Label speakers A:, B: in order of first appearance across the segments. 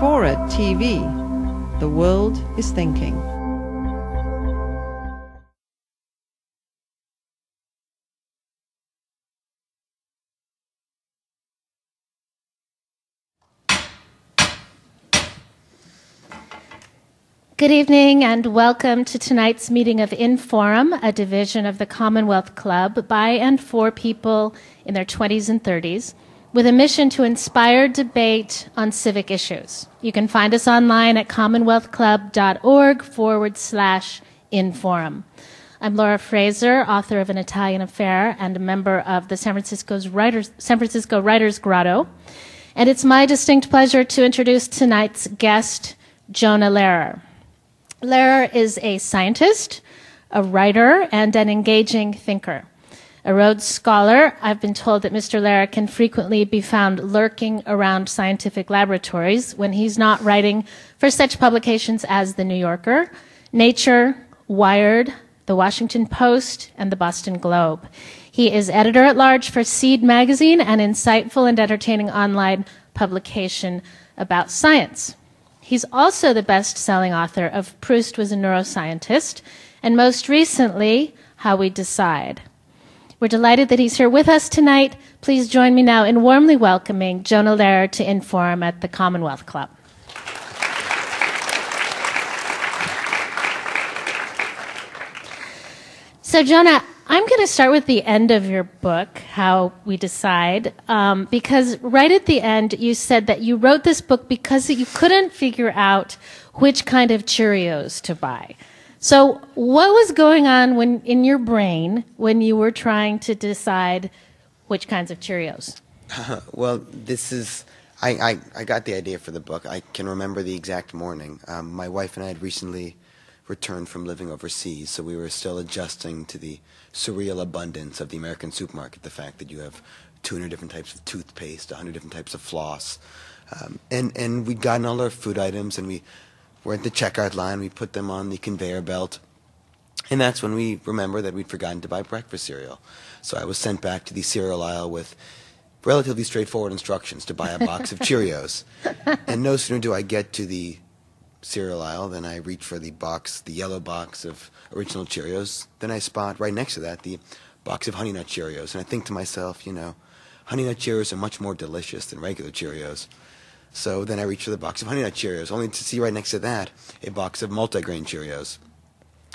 A: Fora TV. The world is thinking.
B: Good evening and welcome to tonight's meeting of Inforum, a division of the Commonwealth Club by and for people in their 20s and 30s, with a mission to inspire debate on civic issues. You can find us online at commonwealthclub.org forward slash Inforum. I'm Laura Fraser, author of An Italian Affair and a member of the San, Francisco's Writers, San Francisco Writers Grotto. And it's my distinct pleasure to introduce tonight's guest, Jonah Lehrer. Lehrer is a scientist, a writer, and an engaging thinker. A Rhodes Scholar, I've been told that Mr. Lehrer can frequently be found lurking around scientific laboratories when he's not writing for such publications as The New Yorker, Nature, Wired, The Washington Post, and The Boston Globe. He is editor at large for Seed magazine, an insightful and entertaining online publication about science. He's also the best selling author of Proust was a Neuroscientist, and most recently, How We Decide. We're delighted that he's here with us tonight. Please join me now in warmly welcoming Jonah Lehrer to Inforum at the Commonwealth Club. So, Jonah, I'm going to start with the end of your book, How We Decide, um, because right at the end you said that you wrote this book because you couldn't figure out which kind of Cheerios to buy. So, what was going on when in your brain when you were trying to decide which kinds of Cheerios?
C: well, this is. I, I, I, got the idea for the book. I can remember the exact morning. Um, my wife and I had recently returned from living overseas, so we were still adjusting to the surreal abundance of the American supermarket. The fact that you have 200 different types of toothpaste, 100 different types of floss, um, and and we'd gotten all our food items, and we were at the checkout line. We put them on the conveyor belt, and that's when we remember that we'd forgotten to buy breakfast cereal. So I was sent back to the cereal aisle with relatively straightforward instructions to buy a box of Cheerios. And no sooner do I get to the cereal aisle, than I reach for the box, the yellow box of original Cheerios. Then I spot right next to that the box of Honey Nut Cheerios, and I think to myself, you know, Honey Nut Cheerios are much more delicious than regular Cheerios. So then I reach for the box of Honey Nut Cheerios, only to see right next to that a box of multigrain Cheerios.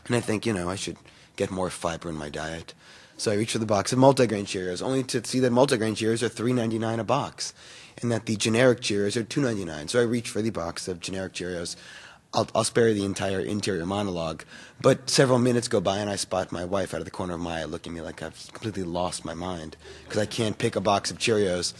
C: And I think, you know, I should get more fiber in my diet. So I reach for the box of multigrain Cheerios, only to see that multigrain Cheerios are $3.99 a box, and that the generic Cheerios are $2.99. So I reach for the box of generic Cheerios, I'll, I'll spare the entire interior monologue. But several minutes go by, and I spot my wife out of the corner of my eye looking at me like I've completely lost my mind because I can't pick a box of Cheerios.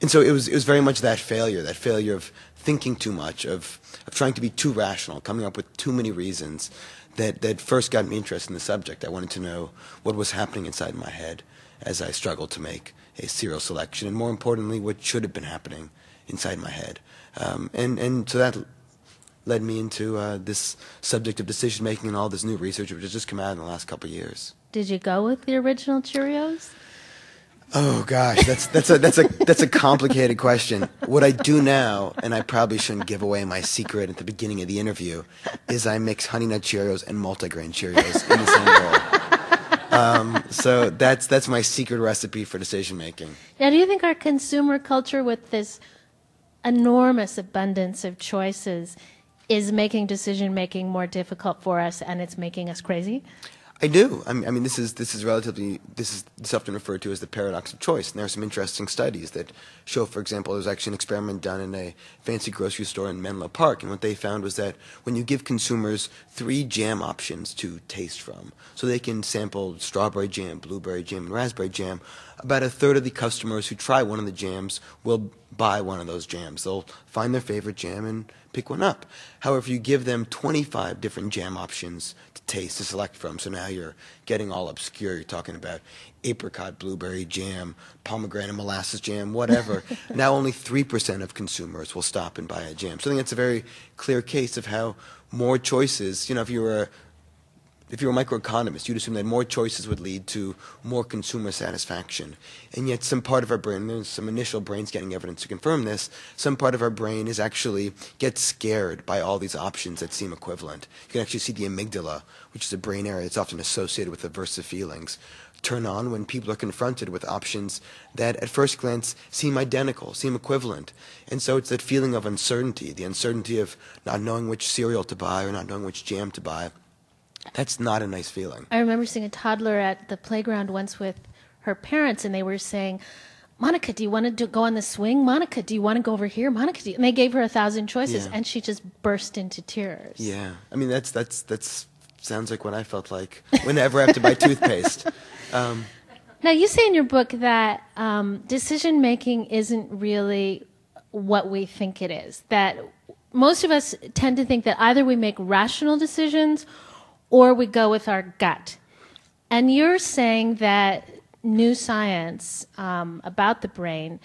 C: And so it was, it was very much that failure, that failure of thinking too much, of, of trying to be too rational, coming up with too many reasons that, that first got me interested in the subject. I wanted to know what was happening inside my head as I struggled to make a cereal selection, and more importantly, what should have been happening inside my head. Um, and, and so that led me into uh, this subject of decision making and all this new research which has just come out in the last couple of years.
B: Did you go with the original Cheerios?
C: Oh gosh, that's that's a that's a that's a complicated question. What I do now, and I probably shouldn't give away my secret at the beginning of the interview, is I mix Honey Nut Cheerios and multigrain Cheerios in the same bowl. Um, so that's that's my secret recipe for decision making.
B: Now, do you think our consumer culture, with this enormous abundance of choices, is making decision making more difficult for us and it's making us crazy?
C: I do. I mean, I mean, this is this is relatively this is often referred to as the paradox of choice. And there are some interesting studies that show, for example, there was actually an experiment done in a fancy grocery store in Menlo Park, and what they found was that when you give consumers three jam options to taste from, so they can sample strawberry jam, blueberry jam, and raspberry jam, about a third of the customers who try one of the jams will buy one of those jams. They'll find their favorite jam and pick one up. However, if you give them 25 different jam options to taste, to select from, so now you're getting all obscure. You're talking about apricot blueberry jam, pomegranate molasses jam, whatever. now only 3% of consumers will stop and buy a jam. So I think that's a very clear case of how more choices, you know, if you were if you're a microeconomist, you'd assume that more choices would lead to more consumer satisfaction. And yet, some part of our brain, there's some initial brain scanning evidence to confirm this, some part of our brain is actually gets scared by all these options that seem equivalent. You can actually see the amygdala, which is a brain area that's often associated with aversive feelings, turn on when people are confronted with options that at first glance seem identical, seem equivalent. And so it's that feeling of uncertainty, the uncertainty of not knowing which cereal to buy or not knowing which jam to buy. That's not a nice feeling.
B: I remember seeing a toddler at the playground once with her parents, and they were saying, Monica, do you want to go on the swing? Monica, do you want to go over here? Monica, do you? and they gave her a thousand choices,
C: Yeah.
B: and she just burst into tears.
C: Yeah, I mean that's that's that's sounds like what I felt like whenever I have to buy toothpaste. Um,
B: Now, you say in your book that um, decision making isn't really what we think it is. That most of us tend to think that either we make rational decisions or we go with our gut. And you're saying that new science um, about the brain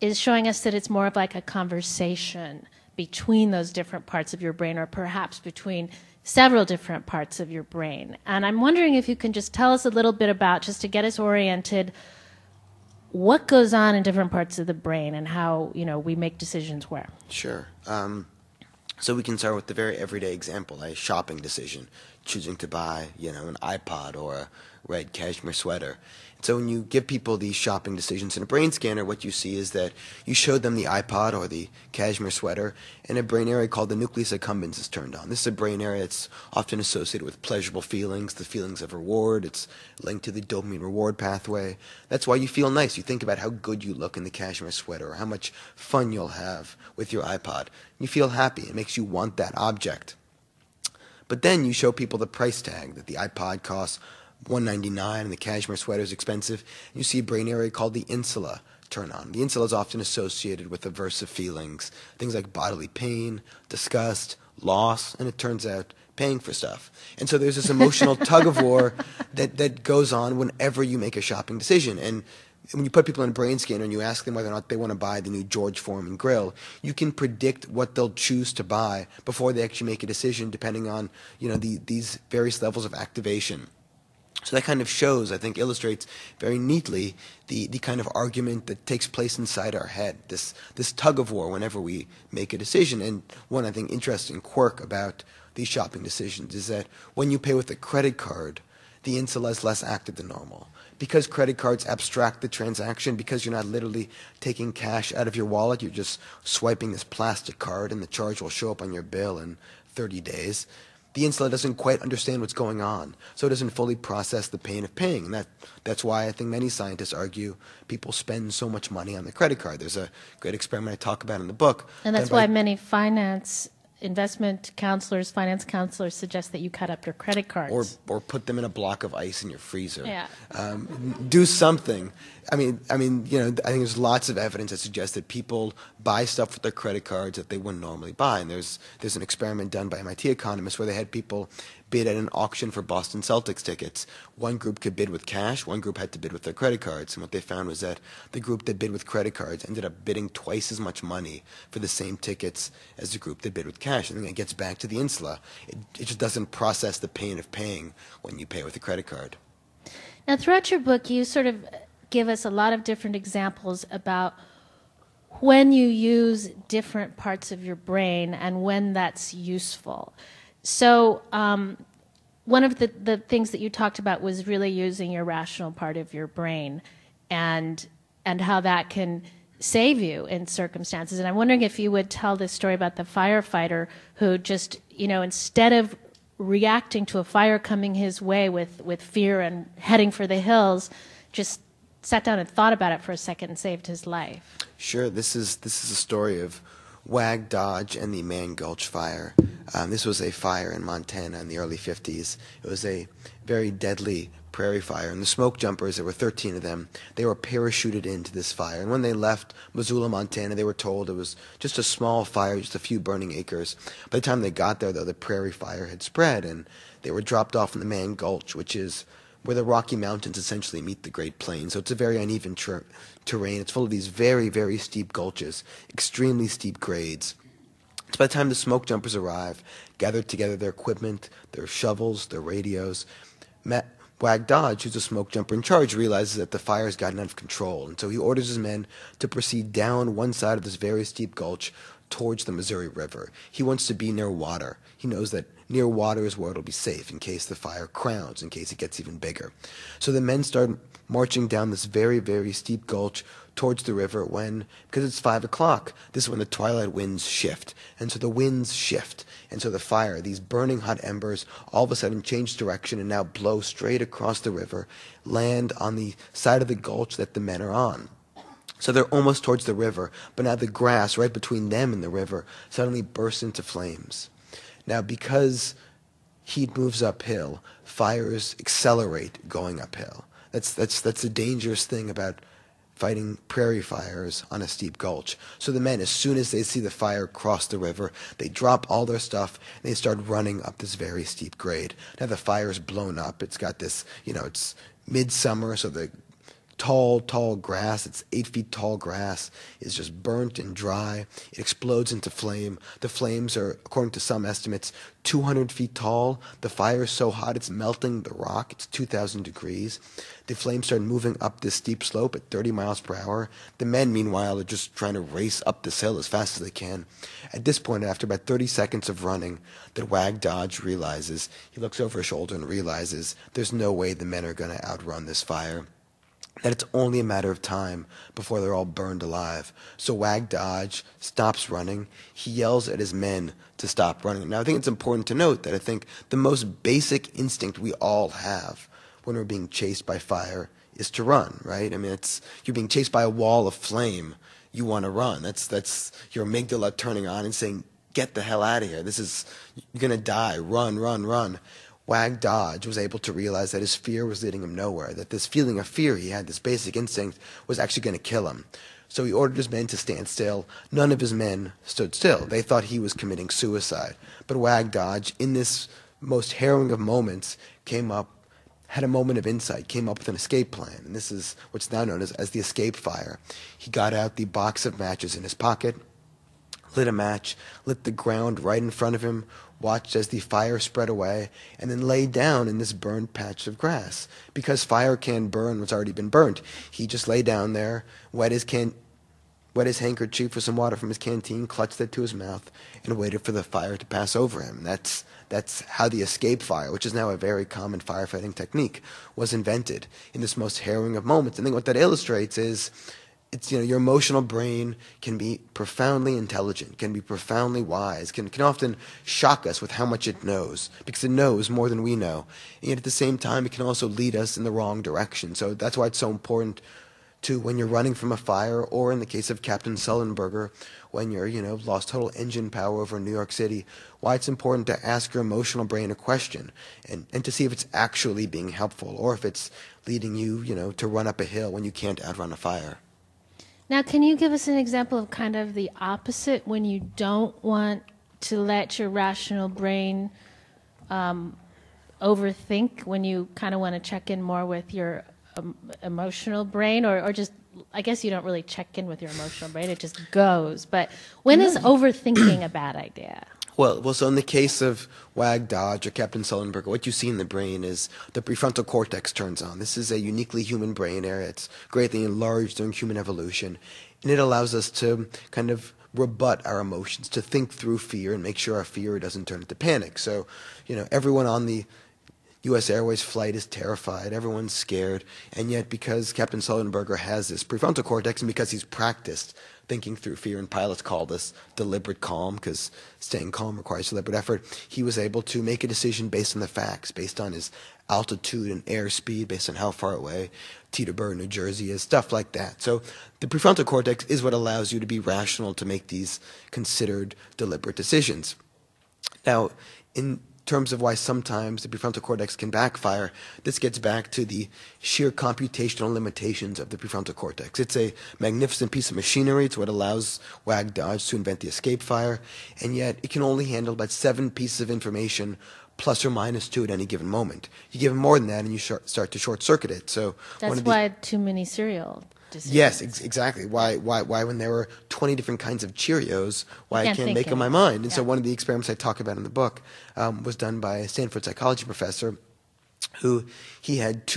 B: is showing us that it's more of like a conversation between those different parts of your brain, or perhaps between several different parts of your brain. And I'm wondering if you can just tell us a little bit about, just to get us oriented, what goes on in different parts of the brain and how you know we make decisions where.
C: Sure. Um, so we can start with the very everyday example, a shopping decision, choosing to buy, you know, an iPod or a red cashmere sweater. So when you give people these shopping decisions in a brain scanner, what you see is that you showed them the iPod or the cashmere sweater, and a brain area called the nucleus accumbens is turned on. This is a brain area that's often associated with pleasurable feelings, the feelings of reward. It's linked to the dopamine reward pathway. That's why you feel nice. You think about how good you look in the cashmere sweater or how much fun you'll have with your iPod. You feel happy. It makes you want that object. But then you show people the price tag that the iPod costs 199 and the cashmere sweater is expensive. You see a brain area called the insula turn on. The insula is often associated with aversive feelings, things like bodily pain, disgust, loss, and it turns out paying for stuff. And so there's this emotional tug of war that, that goes on whenever you make a shopping decision. And when you put people in a brain scanner and you ask them whether or not they want to buy the new George Foreman grill, you can predict what they'll choose to buy before they actually make a decision, depending on you know the, these various levels of activation. So that kind of shows, I think, illustrates very neatly the, the kind of argument that takes place inside our head, this, this tug of war whenever we make a decision. And one, I think, interesting quirk about these shopping decisions is that when you pay with a credit card, the insula is less active than normal. Because credit cards abstract the transaction, because you're not literally taking cash out of your wallet, you're just swiping this plastic card and the charge will show up on your bill in 30 days the insula doesn't quite understand what's going on, so it doesn't fully process the pain of paying. And that, that's why I think many scientists argue people spend so much money on the credit card. There's a great experiment I talk about in the book.
B: And that's why many finance investment counselors, finance counselors suggest that you cut up your credit cards.
C: or, or put them in a block of ice in your freezer.
B: Yeah.
C: Um, do something. I mean, I mean, you know, I think there's lots of evidence that suggests that people buy stuff with their credit cards that they wouldn't normally buy. And there's there's an experiment done by MIT economists where they had people bid at an auction for Boston Celtics tickets. One group could bid with cash, one group had to bid with their credit cards. And what they found was that the group that bid with credit cards ended up bidding twice as much money for the same tickets as the group that bid with cash. And it gets back to the insula. It, it just doesn't process the pain of paying when you pay with a credit card.
B: Now, throughout your book, you sort of give us a lot of different examples about when you use different parts of your brain and when that's useful. So, um, one of the, the things that you talked about was really using your rational part of your brain and, and how that can save you in circumstances. And I'm wondering if you would tell this story about the firefighter who just, you know, instead of reacting to a fire coming his way with, with fear and heading for the hills, just sat down and thought about it for a second and saved his life.
C: Sure, this is this is a story of Wag Dodge and the Mann Gulch fire. Um, this was a fire in Montana in the early 50s. It was a very deadly prairie fire, and the smoke jumpers, there were 13 of them, they were parachuted into this fire. And when they left Missoula, Montana, they were told it was just a small fire, just a few burning acres. By the time they got there, though, the prairie fire had spread, and they were dropped off in the Mann Gulch, which is where the Rocky Mountains essentially meet the Great Plains. So it's a very uneven ter- terrain. It's full of these very, very steep gulches, extremely steep grades. So by the time the smoke jumpers arrive, gathered together their equipment, their shovels, their radios, Matt, Wag Dodge, who's a smoke jumper in charge, realizes that the fire has gotten out of control, and so he orders his men to proceed down one side of this very steep gulch towards the Missouri River. He wants to be near water. He knows that near water is where it'll be safe in case the fire crowns, in case it gets even bigger. So the men start marching down this very, very steep gulch towards the river when, because it's five o'clock, this is when the twilight winds shift. And so the winds shift. And so the fire, these burning hot embers, all of a sudden change direction and now blow straight across the river, land on the side of the gulch that the men are on. So they're almost towards the river, but now the grass right between them and the river suddenly bursts into flames. Now, because heat moves uphill, fires accelerate going uphill. That's, that's, that's the dangerous thing about fighting prairie fires on a steep gulch. So the men, as soon as they see the fire cross the river, they drop all their stuff and they start running up this very steep grade. Now the fire's blown up. It's got this, you know, it's midsummer, so the tall, tall grass. It's eight feet tall grass. is just burnt and dry. It explodes into flame. The flames are, according to some estimates, 200 feet tall. The fire is so hot it's melting the rock. It's 2,000 degrees. The flames start moving up this steep slope at 30 miles per hour. The men, meanwhile, are just trying to race up this hill as fast as they can. At this point, after about 30 seconds of running, that Wag Dodge realizes, he looks over his shoulder and realizes there's no way the men are going to outrun this fire that it's only a matter of time before they're all burned alive. So Wag Dodge stops running. He yells at his men to stop running. Now, I think it's important to note that I think the most basic instinct we all have when we're being chased by fire is to run, right? I mean, it's you're being chased by a wall of flame. You want to run. That's that's your amygdala turning on and saying, "Get the hell out of here! This is you're gonna die. Run, run, run." Wag Dodge was able to realize that his fear was leading him nowhere, that this feeling of fear he had, this basic instinct, was actually going to kill him. So he ordered his men to stand still. None of his men stood still. They thought he was committing suicide. But Wag Dodge, in this most harrowing of moments, came up, had a moment of insight, came up with an escape plan. And this is what's now known as, as the escape fire. He got out the box of matches in his pocket, lit a match, lit the ground right in front of him, watched as the fire spread away, and then lay down in this burned patch of grass. Because fire can burn what's already been burnt. He just lay down there, wet his can wet his handkerchief with some water from his canteen, clutched it to his mouth, and waited for the fire to pass over him. That's that's how the escape fire, which is now a very common firefighting technique, was invented in this most harrowing of moments. And I think what that illustrates is it's you know your emotional brain can be profoundly intelligent, can be profoundly wise, can can often shock us with how much it knows because it knows more than we know. And yet at the same time, it can also lead us in the wrong direction. So that's why it's so important to when you're running from a fire, or in the case of Captain Sullenberger, when you're you know lost total engine power over New York City, why it's important to ask your emotional brain a question and and to see if it's actually being helpful or if it's leading you you know to run up a hill when you can't outrun a fire.
B: Now, can you give us an example of kind of the opposite when you don't want to let your rational brain um, overthink, when you kind of want to check in more with your um, emotional brain, or, or just, I guess you don't really check in with your emotional brain, it just goes. But when is overthinking a bad idea?
C: Well, well, so in the case of Wag Dodge or Captain Sullenberger, what you see in the brain is the prefrontal cortex turns on. This is a uniquely human brain area. It's greatly enlarged during human evolution, and it allows us to kind of rebut our emotions, to think through fear and make sure our fear doesn't turn into panic. So, you know, everyone on the U.S. Airways flight is terrified. Everyone's scared. And yet, because Captain Sullenberger has this prefrontal cortex and because he's practiced thinking through fear, and pilots call this deliberate calm because staying calm requires deliberate effort. He was able to make a decision based on the facts, based on his altitude and airspeed, based on how far away Teterboro, New Jersey is, stuff like that. So the prefrontal cortex is what allows you to be rational to make these considered deliberate decisions. Now, in terms of why sometimes the prefrontal cortex can backfire, this gets back to the sheer computational limitations of the prefrontal cortex. It's a magnificent piece of machinery. It's what allows Wag Dodge to invent the escape fire, and yet it can only handle about seven pieces of information plus or minus two at any given moment. You give them more than that, and you short, start to short circuit it. So
B: That's
C: one of the-
B: why too many cereal. Decisions.
C: Yes, ex- exactly. Why, why, why? When there were twenty different kinds of Cheerios, why I
B: can't
C: can't
B: think
C: make up my mind? And so one of the experiments I talk about in the book um, was done by a Stanford psychology professor, who he had two